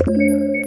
you